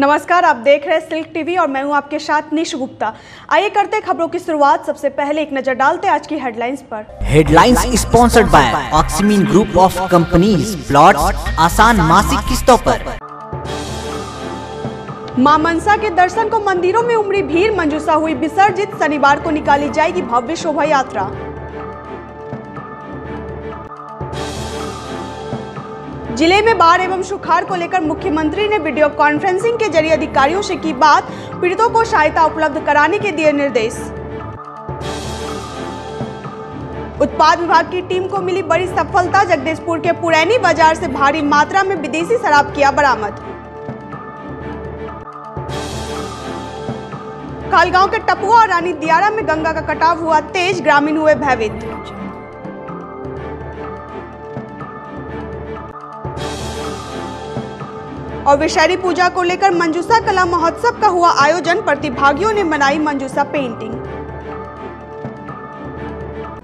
नमस्कार आप देख रहे हैं सिल्क टीवी और मैं हूँ आपके साथ निश गुप्ता। आइए करते खबरों की शुरुआत। सबसे पहले एक नज़र डालते हैं आज की हेडलाइंस पर। Headlines sponsored by Oximin group of companies plot आसान मासिक किस्तों पर माँ मनसा के दर्शन को मंदिरों में उमड़ी भीड़ मंजूसा हुई विसर्जित शनिवार को निकाली जाएगी भव्य शोभा यात्रा। ज़िले में बाढ़ एवं सुखाड़ को लेकर मुख्यमंत्री ने वीडियो कॉन्फ्रेंसिंग के ज़रिए अधिकारियों से की बात, पीड़ितों को सहायता उपलब्ध कराने के दिए निर्देश। उत्पाद विभाग की टीम को मिली बड़ी सफलता, जगदीशपुर के पुरैनी बाज़ार से भारी मात्रा में विदेशी शराब किया बरामद। खालगांव के टपुआ और रानी दियारा में गंगा का कटाव हुआ तेज, ग्रामीण हुए भयभीत। और विषहरी पूजा को लेकर मंजूसा कला महोत्सव का हुआ आयोजन, प्रतिभागियों ने मनाई मंजूसा पेंटिंग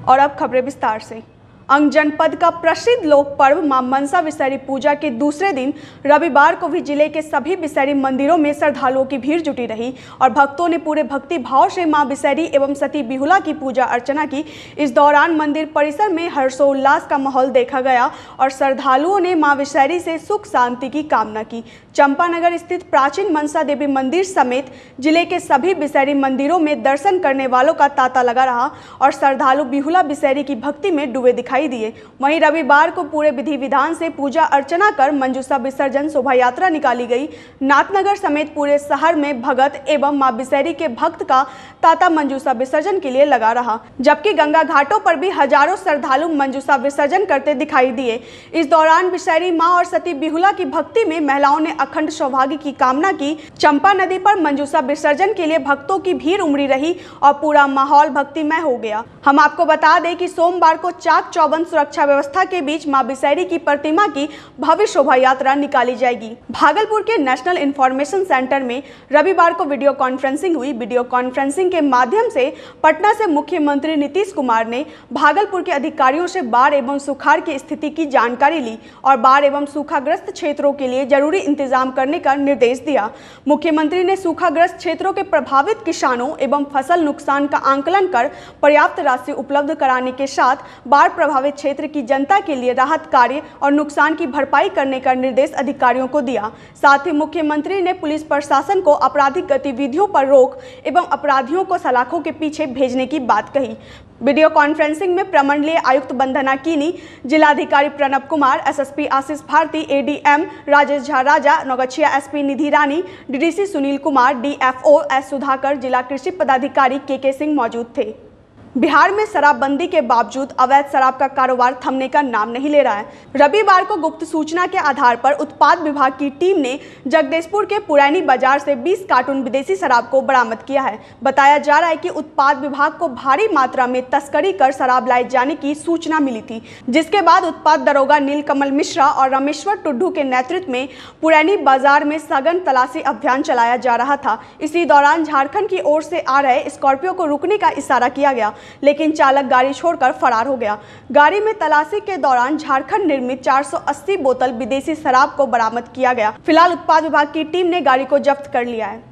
और अब खबरें विस्तार से। अंग जनपद का प्रसिद्ध लोक पर्व माँ मनसा विषैरी पूजा के दूसरे दिन रविवार को भी ज़िले के सभी विषैरी मंदिरों में श्रद्धालुओं की भीड़ जुटी रही और भक्तों ने पूरे भक्ति भाव से माँ विषैरी एवं सती बिहुला की पूजा अर्चना की। इस दौरान मंदिर परिसर में हर्षोल्लास का माहौल देखा गया और श्रद्धालुओं ने माँ विषैरी से सुख शांति की कामना की। चंपानगर स्थित प्राचीन मनसा देवी मंदिर समेत ज़िले के सभी बिसैरी मंदिरों में दर्शन करने वालों का तांता लगा रहा और श्रद्धालु बिहुला बिसैरी की भक्ति में डूबे दिखाई दिए। वहीं रविवार को पूरे विधि विधान से पूजा अर्चना कर मंजूसा विसर्जन शोभा यात्रा निकाली गई। नाथनगर समेत पूरे शहर में भगत एवं माँ बिसैरी के भक्त का ताता मंजूसा विसर्जन के लिए लगा रहा। जबकि गंगा घाटों पर भी हज़ारों श्रद्धालु मंजूसा विसर्जन करते दिखाई दिए। इस दौरान बिसैरी माँ और सती बिहुला की भक्ति में महिलाओं ने अखंड सौभाग्य की कामना की। चंपा नदी पर मंजूसा विसर्जन के लिए भक्तों की भीड़ उमड़ी रही और पूरा माहौल भक्तिमय हो गया। हम आपको बता दें कि सोमवार को चाक चौबंद सुरक्षा व्यवस्था के बीच माँ बिसैरी की प्रतिमा की भव्य शोभा यात्रा निकाली जाएगी। भागलपुर के नेशनल इंफॉर्मेशन सेंटर में रविवार को वीडियो कॉन्फ्रेंसिंग हुई। वीडियो कॉन्फ्रेंसिंग के माध्यम से पटना से मुख्यमंत्री नीतीश कुमार ने भागलपुर के अधिकारियों से बाढ़ एवं सुखाड़ की स्थिति की जानकारी ली और बाढ़ एवं सूखाग्रस्त क्षेत्रों के लिए ज़रूरी इंतज़ाम करने का निर्देश दिया। मुख्यमंत्री ने सूखाग्रस्त क्षेत्रों के प्रभावित किसानों एवं फ़सल नुकसान का आंकलन कर पर्याप्त राशि उपलब्ध कराने के साथ बाढ़ प्रभावित क्षेत्र की जनता के लिए राहत कार्य और नुकसान की भरपाई करने का निर्देश अधिकारियों को दिया। साथ ही मुख्यमंत्री ने पुलिस प्रशासन को आपराधिक गतिविधियों पर रोक एवं अपराधियों को सलाखों के पीछे भेजने की बात कही। वीडियो कॉन्फ्रेंसिंग में प्रमंडलीय आयुक्त बंधना कीनी, जिलाधिकारी Pranab Kumar, SSP Ashish Bharti, ADM Rajesh Jha Raja Naugachhia SP Nidhi Rani, DDC Sunil Kumar, DFO S Sudhakar, जिला कृषि पदाधिकारी के के सिंह मौजूद थे। बिहार में शराबबंदी के बावजूद अवैध शराब का कारोबार थमने का नाम नहीं ले रहा है। रविवार को गुप्त सूचना के आधार पर उत्पाद विभाग की टीम ने जगदीशपुर के पुरैनी बाज़ार से 20 कार्टून विदेशी शराब को बरामद किया है। बताया जा रहा है कि उत्पाद विभाग को भारी मात्रा में तस्करी कर शराब लाए जाने की सूचना मिली थी, जिसके बाद उत्पाद दरोगा नीलकमल मिश्रा और रामेश्वर टुड्डू के नेतृत्व में पुरैनी बाज़ार में सघन तलाशी अभियान चलाया जा रहा था। इसी दौरान झारखंड की ओर से आ रहे स्कॉर्पियो को रुकने का इशारा किया गया। लेकिन चालक गाड़ी छोड़कर फरार हो गया। गाड़ी में तलाशी के दौरान झारखंड निर्मित 480 बोतल विदेशी शराब को बरामद किया गया। फ़िलहाल उत्पाद विभाग की टीम ने गाड़ी को जब्त कर लिया है।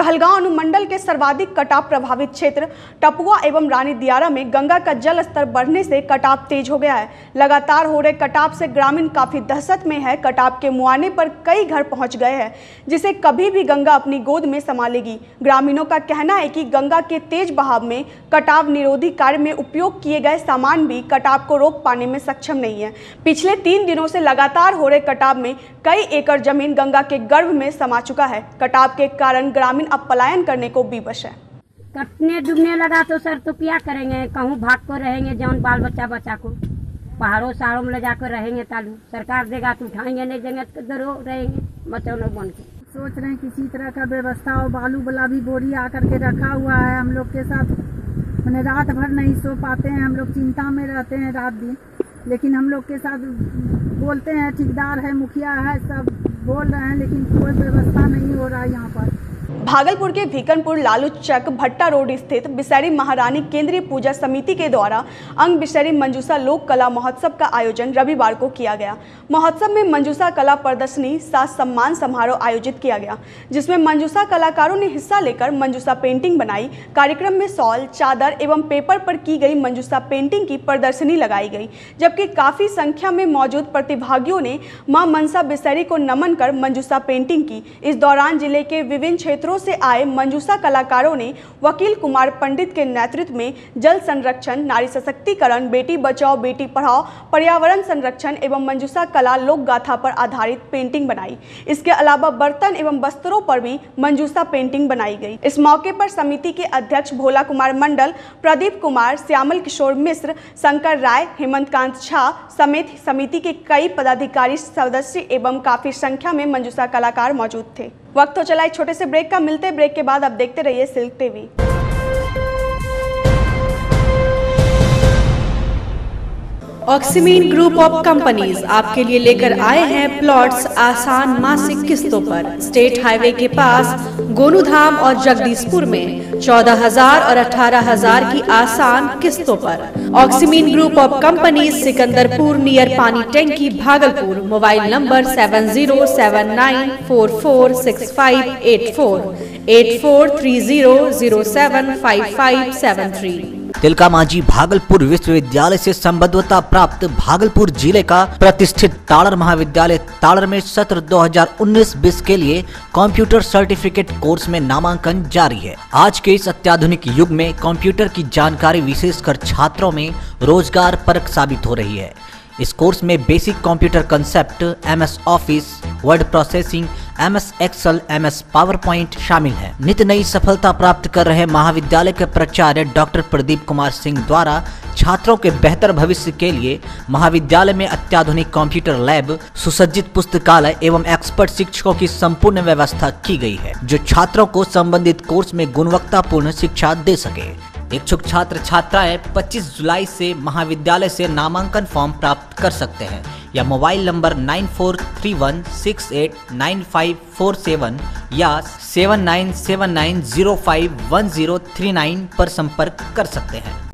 कहलगांव अनुमंडल के सर्वाधिक कटाव प्रभावित क्षेत्र, टपुआ एवं रानी दियारा में गंगा का जल स्तर बढ़ने से कटाव तेज हो गया है। लगातार हो रहे कटाव से ग्रामीण काफ़ी दहशत में है। कटाव के मुआने पर कई घर पहुँच गए हैं, जिसे कभी भी गंगा अपनी गोद में संभालेगी। ग्रामीणों का कहना है कि गंगा के तेज बहाव में कटाव निरोधी कार्य में उपयोग किए गए सामान भी कटाव को रोक पाने में सक्षम नहीं है। पिछले तीन दिनों से लगातार हो रहे कटाव में कई एकड़ ज़मीन गंगा के गर्भ में समा चुका है। कटाव के कारण ग्रामीण अब पलायन करने को विवश है। कटने डूबने लगा तो सर तो क्या करेंगे? कहूँ भाग को रहेंगे जौन बाल बच्चा बच्चा को। पहाड़ों सहाड़ों में ले जाकर रहेंगे तालू। सरकार देगा तो उठाएँगे नहीं देंगे तो ज़रूर रहेंगे बच्चों लोग बन के। सोच रहे हैं किसी तरह का व्यवस्था हो बालू वाला भी बोरी आकर के रखा हुआ है हम लोग के साथ। मैंने रात भर नहीं सो पाते हैं हम लोग चिंता में रहते हैं रात दिन। लेकिन हम लोग के साथ बोलते हैं ठेकेदार है मुखिया है सब बोल रहे हैं लेकिन कोई व्यवस्था नहीं हो रहा है यहाँ पर। भागलपुर के भीकनपुर लालू चक भट्टा रोड स्थित बिसैरी महारानी केंद्रीय पूजा समिति के द्वारा अंग बिसैरी मंजूसा लोक कला महोत्सव का आयोजन रविवार को किया गया। महोत्सव में मंजूसा कला प्रदर्शनी सा सम्मान समारोह आयोजित किया गया, जिसमें मंजूसा कलाकारों ने हिस्सा लेकर मंजूसा पेंटिंग बनाई। कार्यक्रम में सॉल चादर एवं पेपर पर की गई मंजूसा पेंटिंग की प्रदर्शनी लगाई गई, जबकि काफ़ी संख्या में मौजूद प्रतिभागियों ने माँ मनसा बिसैरी को नमन कर मंजूसा पेंटिंग की। इस दौरान ज़िले के विभिन्न क्षेत्रों से आए मंजूसा कलाकारों ने वकील कुमार पंडित के नेतृत्व में जल संरक्षण, नारी सशक्तिकरण, बेटी बचाओ, बेटी पढ़ाओ, पर्यावरण संरक्षण एवं मंजूसा कला लोक गाथा पर आधारित पेंटिंग बनाई। इसके अलावा बर्तन एवं वस्त्रों पर भी मंजूसा पेंटिंग बनाई गई। इस मौके पर समिति के अध्यक्ष भोला कुमार मंडल, प्रदीप कुमार, श्यामल किशोर मिश्र, शंकर राय हेमंत कांत झा समेत समिति के कई पदाधिकारी, सदस्य एवं काफ़ी संख्या में मंजूसा कलाकार मौजूद थे। वक्त हो चला एक छोटे से ब्रेक का, मिलते ब्रेक के बाद आप देखते रहिए silk TV Oximin group of companies आपके लिए लेकर आए हैं प्लॉट्स आसान मासिक किस्तों पर। स्टेट हाईवे के पास गोनूधाम और जगदीशपुर में चौदह हज़ार और अठारह हज़ार की आसान किस्तों पर। Oximin group of companies Sikandarpur near पानी टैंकी, Bhagalpur. Mobile number seven zero seven nine four four six five eight four eight four three zero zero seven five five seven three Tilka Manjhi Bhagalpur विश्वविद्यालय से संबद्धता प्राप्त भागलपुर ज़िले का प्रतिष्ठित ताड़र महाविद्यालय ताड़र में सत्र 2019-20 के लिए कंप्यूटर सर्टिफिकेट कोर्स में नामांकन जारी है। आज के इस अत्याधुनिक युग में कंप्यूटर की जानकारी विशेषकर छात्रों में रोज़गार परक साबित हो रही है। इस कोर्स में basic computer concept M office, word processing M S Excel M S PowerPoint शामिल है। नित नई सफलता प्राप्त कर रहे महाविद्यालय के प्राचार्य डॉक्टर प्रदीप कुमार सिंह द्वारा छात्रों के बेहतर भविष्य के लिए महाविद्यालय में अत्याधुनिक कंप्यूटर लैब, सुसज्जित पुस्तकालय एवं एक्सपर्ट शिक्षकों की संपूर्ण व्यवस्था की गई है, जो छात्रों को संबंधित कोर्स में गुणवत्तापूर्ण शिक्षा दे सके। इच्छुक छात्र छात्राएँ 25 जुलाई से महाविद्यालय से नामांकन फॉर्म प्राप्त कर सकते हैं या मोबाइल नंबर 9431689547 या 7979051039 पर संपर्क कर सकते हैं।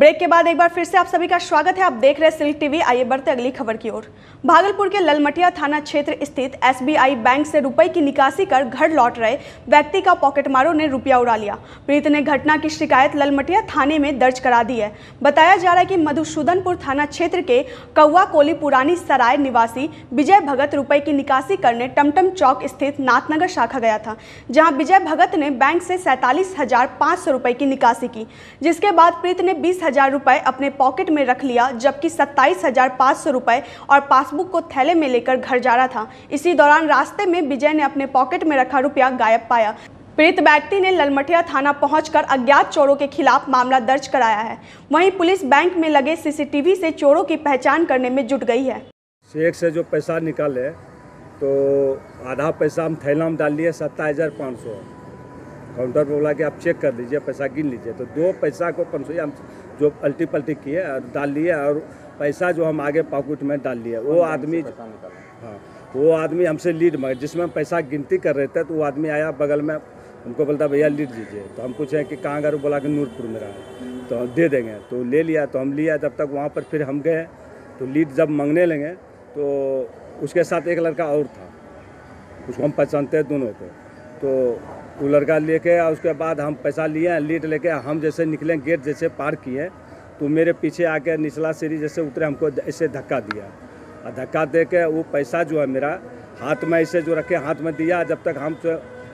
ब्रेक के बाद एक बार फिर से आप सभी का स्वागत है। आप देख रहे हैं सिल्क टीवी। आइए बढ़ते अगली खबर की ओर। भागलपुर के ललमटिया थाना क्षेत्र स्थित एसबीआई बैंक से रुपए की निकासी कर घर लौट रहे व्यक्ति का पॉकेटमारों ने रुपया उड़ा लिया। पीड़ित ने घटना की शिकायत ललमटिया थाने में दर्ज करा दी है। बताया जा रहा है कि मधुसूदनपुर थाना क्षेत्र के कौआ कोली पुरानी सराय निवासी विजय भगत रुपए की निकासी करने टमटम चौक स्थित नाथनगर शाखा गया था, जहाँ विजय भगत ने बैंक से सैंतालीस हज़ार की निकासी की। जिसके बाद पीड़ित ने बीस हज़ार रुपए अपने पॉकेट में रख लिया, जबकि सत्ताईस हज़ार पाँच सौ रुपए और पासबुक को थैले में लेकर घर जा रहा था। इसी दौरान रास्ते में विजय ने अपने पॉकेट में रखा रुपया गायब पाया। पीड़ित व्यक्ति ने ललमटिया थाना पहुंचकर अज्ञात चोरों के खिलाफ मामला दर्ज कराया है। वहीं पुलिस बैंक में लगे सीसीटीवी से चोरों की पहचान करने में जुट गई है। चेक से जो पैसा निकाले तो आधा पैसा हम थैला में डाल लिए, सत्ताईस हज़ार पाँच सौ। काउंटर पर बोला कि आप चेक कर लीजिए पैसा गिन लीजिए। तो दो पैसा को पाँच सौ हम जो पलटी पल्टी किए और डाल लिए और पैसा जो हम आगे पॉकेट में डाल लिए। वो आदमी हाँ वो आदमी हमसे लीड मांगे जिसमें हम पैसा गिनती कर रहे थे तो वो आदमी आया बगल में हमको बोलता भैया लीड दीजिए तो हम पूछे कि कहाँ घर? बोला कि नूरपुर में रहा। तो दे देंगे। तो ले लिया तो हम लिया। जब तक वहाँ पर फिर हम गए तो लीड जब मांगने लगे तो उसके साथ एक लड़का और था। उसको हम पहचानते हैं दोनों को। तो वो लड़का लेके और उसके बाद हम पैसा लिए लीड लेके हम जैसे निकले, गेट जैसे पार किए तो मेरे पीछे आके निचला सीढ़ी जैसे उतरे, हमको ऐसे धक्का दिया। और धक्का दे के वो पैसा जो है मेरा, हाथ में ऐसे जो रखे, हाथ में दिया, जब तक हम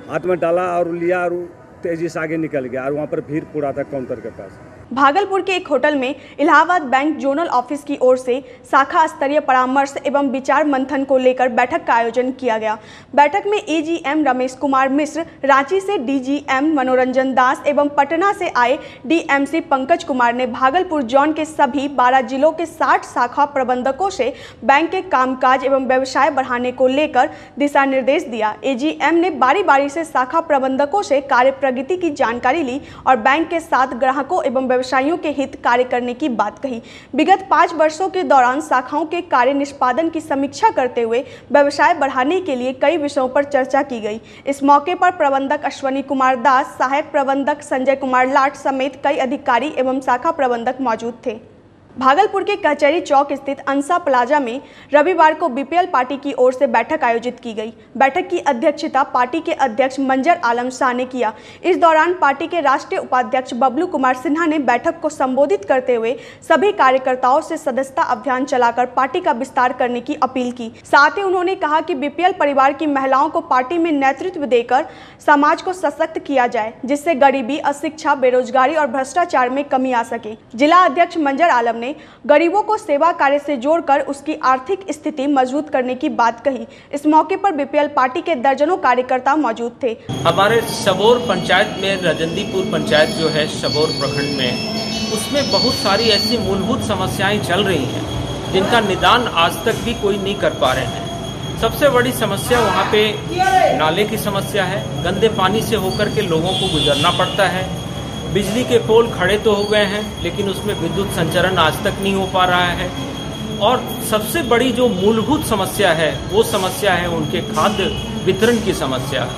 हाथ में डाला और लिया और तेज़ी से आगे निकल गया, और वहाँ पर भीड़ पूरा था काउंटर के पास। भागलपुर के एक होटल में इलाहाबाद बैंक जोनल ऑफ़िस की ओर से शाखा स्तरीय परामर्श एवं विचार मंथन को लेकर बैठक का आयोजन किया गया। बैठक में एजीएम रमेश कुमार मिश्र, रांची से डीजीएम मनोरंजन दास एवं पटना से आए डीएमसी पंकज कुमार ने भागलपुर जोन के सभी 12 जिलों के 60 शाखा प्रबंधकों से बैंक के कामकाज एवं व्यवसाय बढ़ाने को लेकर दिशा निर्देश दिया। एजीएम ने बारी बारी से शाखा प्रबंधकों से कार्य प्रगति की जानकारी ली और बैंक के साथ ग्राहकों एवं व्यवसायियों के हित कार्य करने की बात कही। विगत पाँच वर्षों के दौरान शाखाओं के कार्य निष्पादन की समीक्षा करते हुए व्यवसाय बढ़ाने के लिए कई विषयों पर चर्चा की गई। इस मौके पर प्रबंधक अश्वनी कुमार दास, सहायक प्रबंधक संजय कुमार लाठ समेत कई अधिकारी एवं शाखा प्रबंधक मौजूद थे। भागलपुर के कचहरी चौक स्थित अंसा प्लाजा में रविवार को बीपीएल पार्टी की ओर से बैठक आयोजित की गई। बैठक की अध्यक्षता पार्टी के अध्यक्ष मंजर आलम शाह ने किया। इस दौरान पार्टी के राष्ट्रीय उपाध्यक्ष बबलू कुमार सिन्हा ने बैठक को संबोधित करते हुए सभी कार्यकर्ताओं से सदस्यता अभियान चलाकर पार्टी का विस्तार करने की अपील की। साथ ही उन्होंने कहा की बीपीएल परिवार की महिलाओं को पार्टी में नेतृत्व देकर समाज को सशक्त किया जाए, जिससे गरीबी, अशिक्षा, बेरोजगारी और भ्रष्टाचार में कमी आ सके। जिला अध्यक्ष मंजर आलम ने ने गरीबों को सेवा कार्य से जोड़कर उसकी आर्थिक स्थिति मज़बूत करने की बात कही। इस मौके पर बीपीएल पार्टी के दर्जनों कार्यकर्ता मौजूद थे। हमारे सबोर पंचायत में रजंदीपुर पंचायत जो है सबोर प्रखंड में, उसमें बहुत सारी ऐसी मूलभूत समस्याएँ चल रही हैं, जिनका निदान आज तक भी कोई नहीं कर पा रहे हैं। सबसे बड़ी समस्या वहाँ पे नाले की समस्या है। गंदे पानी से होकर के लोगों को गुजरना पड़ता है। बिजली के पोल खड़े तो हो गए हैं, लेकिन उसमें विद्युत संचरण आज तक नहीं हो पा रहा है। और सबसे बड़ी जो मूलभूत समस्या है, वो समस्या है उनके खाद्य वितरण की समस्या,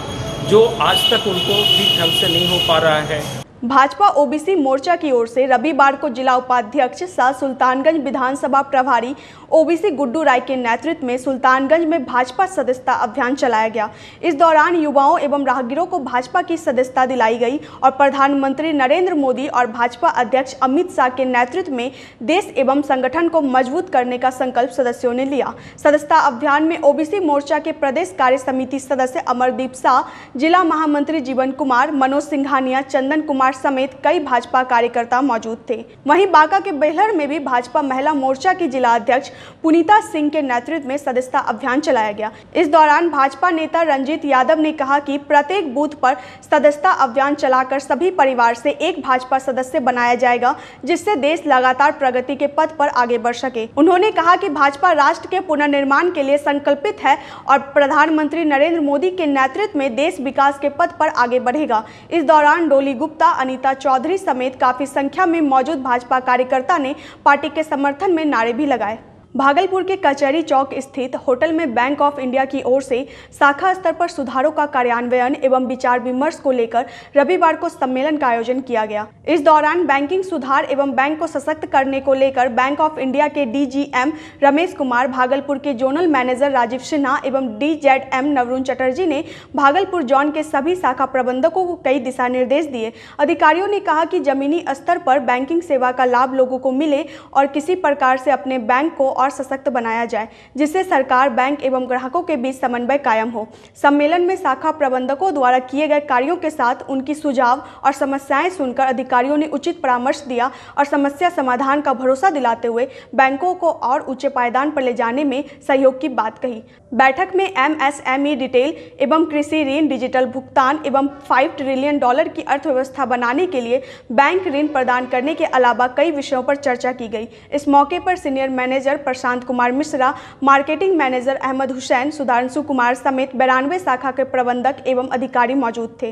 जो आज तक उनको ठीक ढंग से नहीं हो पा रहा है। भाजपा ओबीसी मोर्चा की ओर से रविवार को जिला उपाध्यक्ष सह सुल्तानगंज विधानसभा प्रभारी ओबीसी गुड्डू राय के नेतृत्व में सुल्तानगंज में भाजपा सदस्यता अभियान चलाया गया। इस दौरान युवाओं एवं राहगीरों को भाजपा की सदस्यता दिलाई गई और प्रधानमंत्री नरेंद्र मोदी और भाजपा अध्यक्ष अमित शाह के नेतृत्व में देश एवं संगठन को मज़बूत करने का संकल्प सदस्यों ने लिया। सदस्यता अभियान में ओबीसी मोर्चा के प्रदेश कार्य समिति सदस्य अमरदीप शाह, जिला महामंत्री जीवन कुमार, मनोज सिंघानिया, चंदन कुमार कुमार समेत कई भाजपा कार्यकर्ता मौजूद थे। वहीं बांका के बेहलर में भी भाजपा महिला मोर्चा की जिला अध्यक्ष पुनीता सिंह के नेतृत्व में सदस्यता अभियान चलाया गया। इस दौरान भाजपा नेता रंजीत यादव ने कहा कि प्रत्येक बूथ पर सदस्यता अभियान चलाकर सभी परिवार से एक भाजपा सदस्य बनाया जाएगा, जिससे देश लगातार प्रगति के पथ पर आगे बढ़ सके। उन्होंने कहा कि भाजपा राष्ट्र के पुनर्निर्माण के लिए संकल्पित है और प्रधानमंत्री नरेंद्र मोदी के नेतृत्व में देश विकास के पथ पर आगे बढ़ेगा। इस दौरान डोली गुप्ता अनीता चौधरी समेत काफ़ी संख्या में मौजूद भाजपा कार्यकर्ता ने पार्टी के समर्थन में नारे भी लगाए। भागलपुर के कचहरी चौक स्थित होटल में बैंक ऑफ़ इंडिया की ओर से शाखा स्तर पर सुधारों का कार्यान्वयन एवं विचार विमर्श को लेकर रविवार को सम्मेलन का आयोजन किया गया। इस दौरान बैंकिंग सुधार एवं बैंक को सशक्त करने को लेकर बैंक ऑफ़ इंडिया के डीजीएम रमेश कुमार, भागलपुर के जोनल मैनेजर राजीव सिन्हा एवं डीजेडएम नवरुण चटर्जी ने भागलपुर जोन के सभी शाखा प्रबंधकों को कई दिशा निर्देश दिए। अधिकारियों ने कहा कि जमीनी स्तर पर बैंकिंग सेवा का लाभ लोगों को मिले और किसी प्रकार से अपने बैंक को और सशक्त बनाया जाए, जिससे सरकार, बैंक एवं ग्राहकों के बीच समन्वय कायम हो। सम्मेलन में शाखा प्रबंधकों द्वारा किए गए कार्यों के साथ उनकी सुझाव और समस्याएँ सुनकर अधिकारियों ने उचित परामर्श दिया और समस्या समाधान का भरोसा दिलाते हुए बैंकों को और ऊँचे पायदान पर ले जाने में सहयोग की बात कही। बैठक में एमएसएमई रिटेल एवं कृषि ऋण, डिजिटल भुगतान एवं 5 ट्रिलियन डॉलर की अर्थव्यवस्था बनाने के लिए बैंक ऋण प्रदान करने के अलावा कई विषयों पर चर्चा की गई। इस मौके पर senior manager Prashant Kumar Mishra, marketing manager Ahmad Hussain, Sudhanshu Kumar समेत बिरानवे शाखा के प्रबंधक एवं अधिकारी मौजूद थे।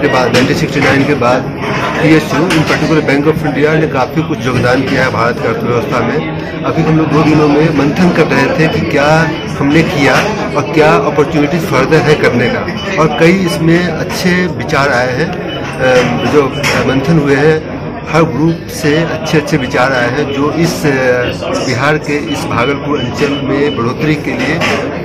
के बाद 1969 के बाद in particular Bank of India ने काफ़ी कुछ योगदान किया है भारत की अर्थव्यवस्था में। अभी हम लोग दो दिनों में मंथन कर रहे थे कि क्या हमने किया और क्या अपॉर्चुनिटीज़ फर्दर है करने का। और कई इसमें अच्छे विचार आए हैं। जो मंथन हुए हैं हर ग्रुप से अच्छे अच्छे विचार आए हैं, जो इस बिहार के इस भागलपुर अंचल में बढ़ोतरी के लिए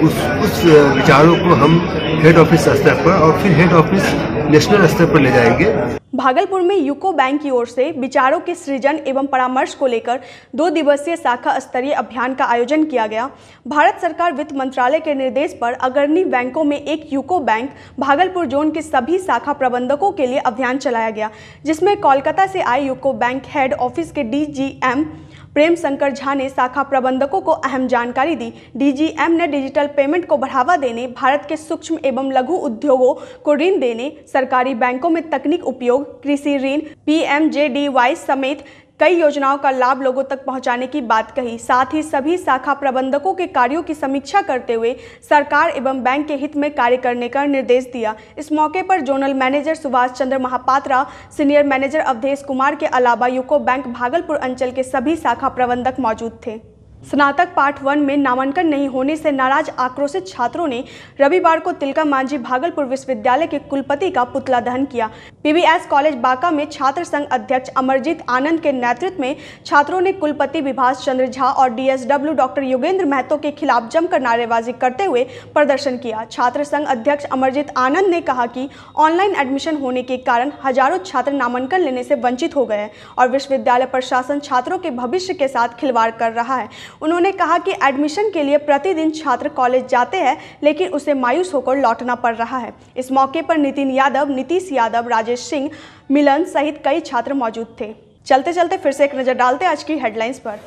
उस उस विचारों को हम हेड ऑफ़िस स्तर पर और फिर हेड ऑफ़िस नेशनल स्तर पर ले जाएँगे। भागलपुर में यूको बैंक की ओर से विचारों के सृजन एवं परामर्श को लेकर दो दिवसीय शाखा स्तरीय अभियान का आयोजन किया गया। भारत सरकार वित्त मंत्रालय के निर्देश पर अग्रणी बैंकों में एक यूको बैंक भागलपुर जोन के सभी शाखा प्रबंधकों के लिए अभियान चलाया गया, जिसमें कोलकाता से आए यूको बैंक हेड ऑफ़िस के डीजीएम प्रेम शंकर झा ने शाखा प्रबंधकों को अहम जानकारी दी। डीजीएम ने डिजिटल पेमेंट को बढ़ावा देने, भारत के सूक्ष्म एवं लघु उद्योगों को ऋण देने, सरकारी बैंकों में तकनीक उपयोग, कृषि ऋण, पीएमजेडीवाई समेत कई योजनाओं का लाभ लोगों तक पहुँचाने की बात कही। साथ ही सभी शाखा प्रबंधकों के कार्यों की समीक्षा करते हुए सरकार एवं बैंक के हित में कार्य करने का निर्देश दिया। इस मौके पर zonal manager Subhash Chandra Mahapatra, senior manager Awadhesh Kumar के अलावा यूको बैंक भागलपुर अंचल के सभी शाखा प्रबंधक मौजूद थे। स्नातक पार्ट वन में नामांकन नहीं होने से नाराज़ आक्रोशित छात्रों ने रविवार को तिलका मांझी भागलपुर विश्वविद्यालय के कुलपति का पुतला दहन किया। पीवीएस कॉलेज बांका में छात्र संघ अध्यक्ष अमरजीत आनंद के नेतृत्व में छात्रों ने कुलपति विभाष चंद्र झा और डीएसडब्ल्यू डॉक्टर योगेंद्र महतो के खिलाफ जमकर नारेबाजी करते हुए प्रदर्शन किया। छात्र संघ अध्यक्ष अमरजीत आनंद ने कहा कि ऑनलाइन एडमिशन होने के कारण हज़ारों छात्र नामांकन लेने से वंचित हो गए और विश्वविद्यालय प्रशासन छात्रों के भविष्य के साथ खिलवाड़ कर रहा है। उन्होंने कहा कि एडमिशन के लिए प्रतिदिन छात्र कॉलेज जाते हैं लेकिन उसे मायूस होकर लौटना पड़ रहा है। इस मौके पर नितिन यादव नीतीश यादव राजेश सिंह मिलन सहित कई छात्र मौजूद थे। चलते चलते फिर से एक नज़र डालते आज की हेडलाइंस पर।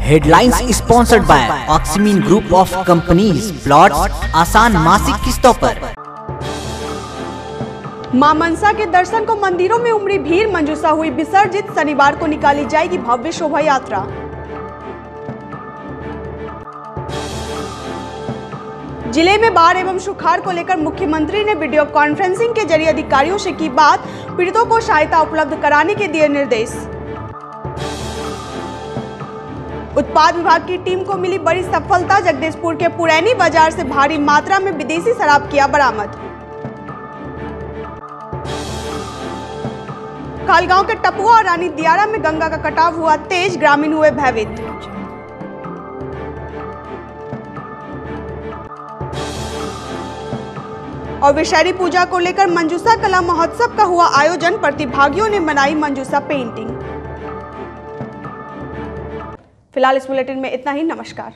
Headlines sponsored by Oximin group of companies plot आसान मासिक किस्तों पर माँ मनसा के दर्शन को मंदिरों में उमड़ी भीड़ मंजूसा हुई विसर्जित शनिवार को निकाली जाएगी भव्य शोभा यात्रा। ज़िले में बाढ़ एवं सुखाड़ को लेकर मुख्यमंत्री ने वीडियो कॉन्फ्रेंसिंग के ज़रिए अधिकारियों से की बात, पीड़ितों को सहायता उपलब्ध कराने के दिए निर्देश। उत्पाद विभाग की टीम को मिली बड़ी सफलता, जगदीशपुर के पुरैनी बाज़ार से भारी मात्रा में विदेशी शराब किया बरामद। खालगांव के टपुआ और रानी दियारा में गंगा का कटाव हुआ तेज, ग्रामीण हुए भयभीत। और विषहरी पूजा को लेकर मंजूसा कला महोत्सव का हुआ आयोजन। प्रतिभागियों ने बनाई मंजूसा पेंटिंग फ़िलहाल इस बुलेटिन में इतना ही। नमस्कार।